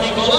Nicolau.